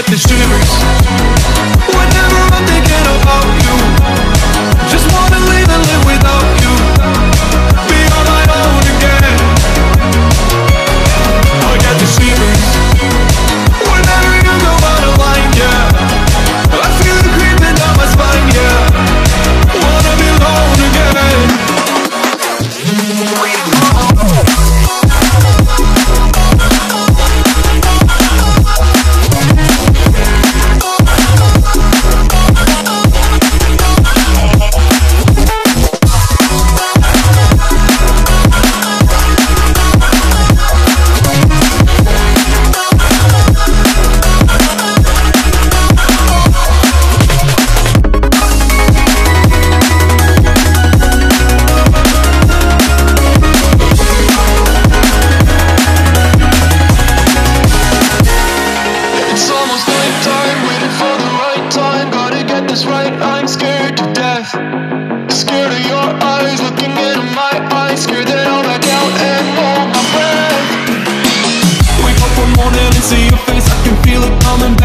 at the streamers Whenever I'm thinking about you Just wanna leave is right, I'm scared to death. Scared of your eyes looking into my eyes, scared that I'll back out and hold my breath. Wake up one morning and see your face, I can feel it coming.